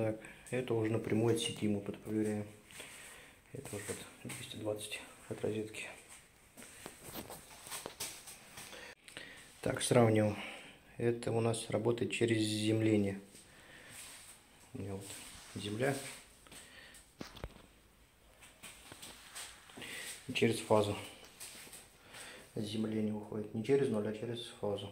Так, это уже напрямую от сети мы проверяем. Это уже от 220 от розетки. Так, сравниваем. Это у нас работает через земление. У меня вот земля. И через фазу. Земление уходит. Не через ноль, а через фазу.